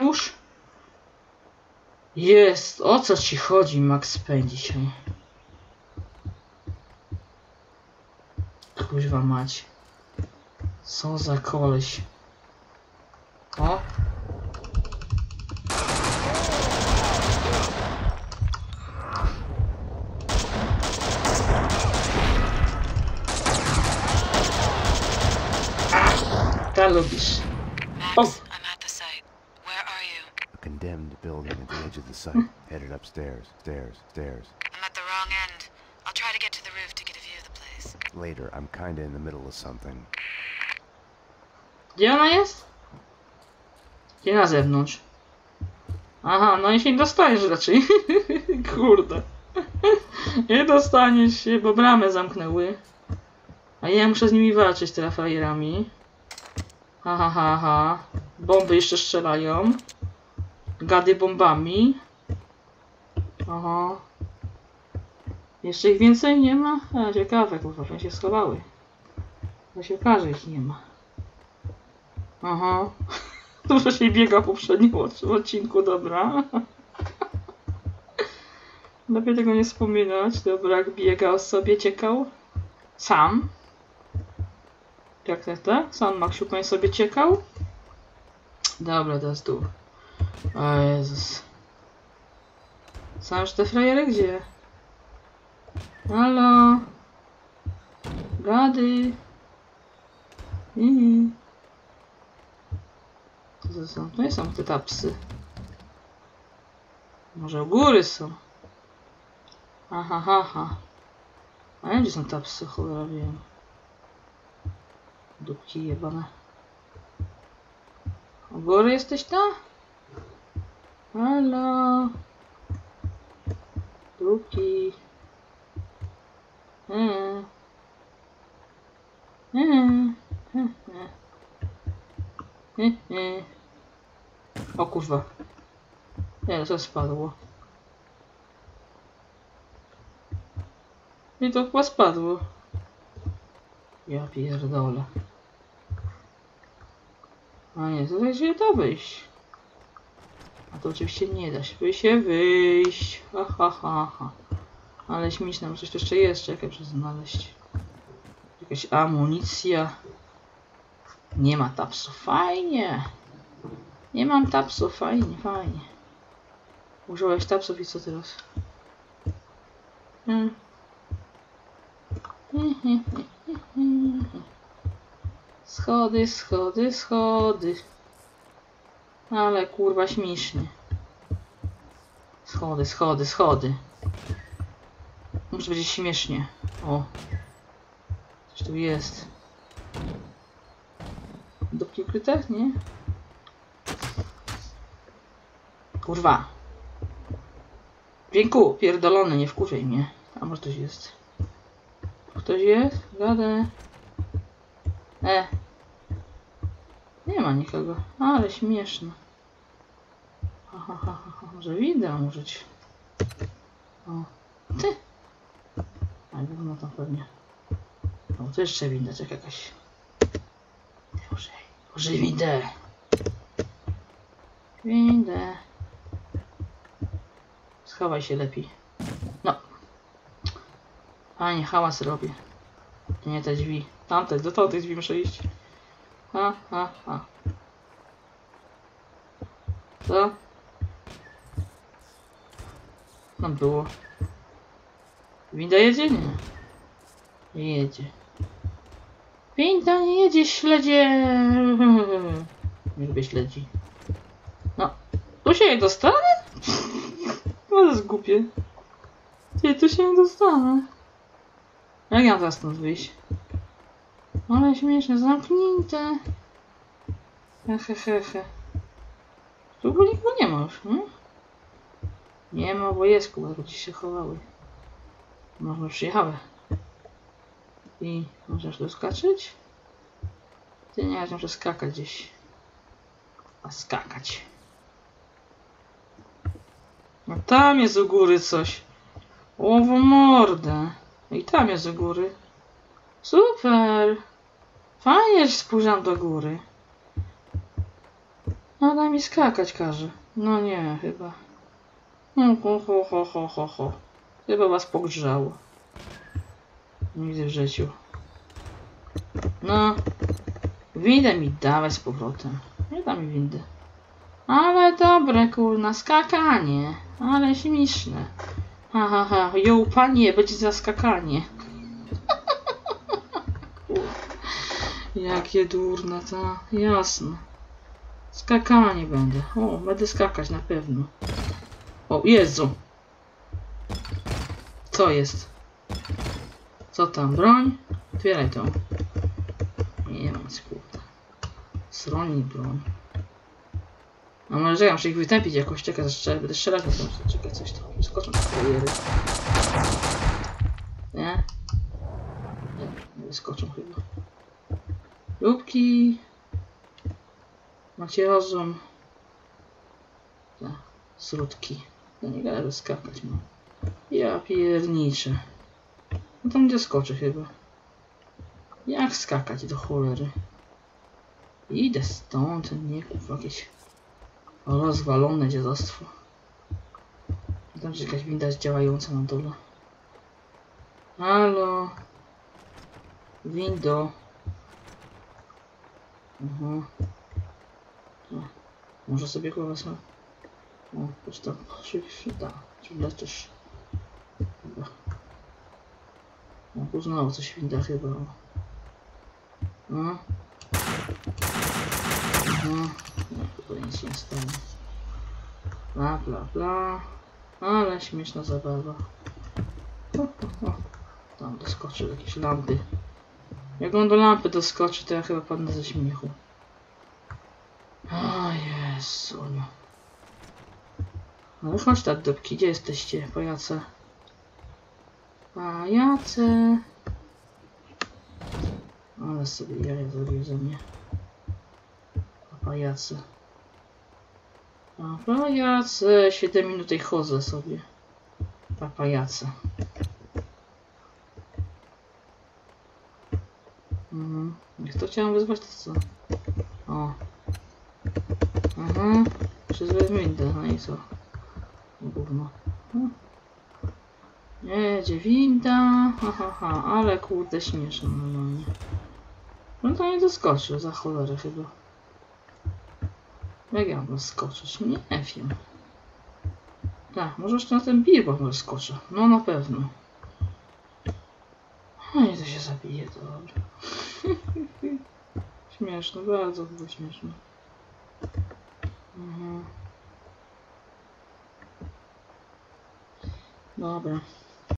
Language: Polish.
Już? Jest! O co ci chodzi, Max Payne dzisiaj? Kuźwa mać. Co za koleś. O! Ta lubisz. Max, I'm at the site. Where are you? A condemned building at the edge of the site. Headed upstairs, stairs, stairs. I'm at the wrong end. I'll try to get to the roof to get a view of the place. Later, I'm kinda in the middle of something. Gdzie ona jest? Gdzie na zewnątrz? Aha, no i się nie dostaniesz raczej. Kurde. Nie dostaniesz się, bo bramę zamknęły. A ja muszę z nimi walczyć, teraz frajerami. Ha, ha, ha, ha. Bomby jeszcze strzelają. Gady bombami. Aha. Jeszcze ich więcej nie ma? A, ciekawe, kurwa, się schowały. To się okaże, ich nie ma. Aha. Dużo się biega w poprzednim od- odcinku, dobra. Lepiej tego nie wspominać. Dobra, jak biegał sobie, ciekał. Sam. Jak tak, tak? Sam Maksiu Pań sobie ciekał. Dobra, teraz tu. O Jezus. Są już te frajery gdzie? Halo? Gady? Mhm. Co to są? To nie są te tapsy. Może u góry są. Aha, ha, ha. A ja gdzie są tapsy? Cholera wiem. Dupki jebane. U góry jesteś tam? Halo? Dupki. Mm. Mm. Mm. Mm. Mm. O kurwa. Nie, to spadło. I to chyba spadło. Ja pierdolę. A nie, tutaj się da wyjść. A to oczywiście nie da się by się wyjść. Ha, ha, ha, ha. Ale śmieszne, bo coś jeszcze jest, czekaj, muszę znaleźć. Jakaś amunicja. Nie ma tapsu, fajnie. Nie mam tapsu, fajnie, fajnie. Użyłeś tapsów i co teraz? Hmm. Schody, schody, schody. Ale kurwa śmiesznie. Schody, schody, schody. Muszę będzie śmiesznie. O. Coś tu jest. Dupki ukryte? Nie? Kurwa. Wieku, pierdolony, nie wkurzaj mnie. A może ktoś jest? Ktoś jest? Gadę. E. Nie ma nikogo. Ale śmieszne. Ha, ha, ha, ha, ha. Może widzę użyć. O. Ty. A gówno tam pewnie. O, to jeszcze widać jak jakaś. Użyj. Użyj widę. Widę. Schowaj się lepiej. No. Panie, hałas robię. Nie te drzwi. Tamte, do tamtych drzwi muszę iść. Ha, ha, ha. Co? Tam było. Winda jedzie? Nie. Jedzie. Winda nie jedzie, śledzie. Nie lubię śledzi. No. Tu się nie dostanę? No to jest głupie. Nie, tu się nie dostanę. Jak ja teraz stąd wyjść? Ale śmieszne, zamknięte. Hehehe. Tu go nikogo nie ma już, nie? Nie ma, bo jest kuba, bo ci się chowały. Może przyjechały. I możesz tu skaczyć? Ty nie, ja skakać gdzieś. A skakać. No tam jest u góry coś. O, w mordę. I tam jest u góry. Super. Fajnie, że spojrzam do góry. No daj mi skakać każe. No nie, chyba. No, ho, ho, ho, ho, ho, ho. Chyba was pogrzało. Nigdy w życiu. No. Windę mi dawaj z powrotem. Nie da mi windy. Ale dobre, kurna, skakanie. Ale śmieszne. Ha, ha, ha. Jo, panie, będzie za Jakie durne to. Jasne. Skakanie będę. O, będę skakać na pewno. O, Jezu. Co jest? Co tam? Broń? Otwieraj to. Nie mam kurde. Sronie broń. A może czekam, muszę ich wytępić jakoś, czekaj, zastrzelę, będę strzelać, no to czekaj, coś tam, skoczą te bariery. Nie? Nie, nie wyskoczą chyba. Lubki. Macie rozum. Tak, srutki. No nie gada skakać, no. Ja pierniczę. No tam gdzie skoczę chyba. Jak skakać do cholery? Idę stąd, nie kup jakieś rozwalone dziadostwo. Tam czy jakaś winda jest działająca na dole. Halo. Windo. Mhm. O, może sobie chyba sam. O, poczta się da. Czy wleczysz? Chyba. O, tu znowu coś winda chyba. o. No. Mhm. Nie, chyba nic nie stanie. Bla, bla, bla. Ale śmieszna zabawa. O. Tam doskoczył jakieś lampy. Jak on do lampy doskoczy, to ja chyba padnę ze śmiechu. O Jezu. no. No chodź tak dupki, gdzie jesteście, pajace? Pajace. Ale sobie jaja zrobił ze mnie. A pajace. A pajace. 7 minut i chodzę sobie. Pajace. Mhm. Jak to chciałem wyzwać, to co? O. Mhm. Przyzwę windę, no i co? Gówno. No. Jedzie winda. Ha, ha, ha. Ale kurde śmieszne normalnie. No to nie doskoczył, za cholerę chyba. Jak ja mam skoczyć? Nie wiem. Tak, może jeszcze na ten billboard skoczę. No na pewno. No i to się zabije, dobrze. śmieszne, bardzo było śmieszne. Mhm. Dobra.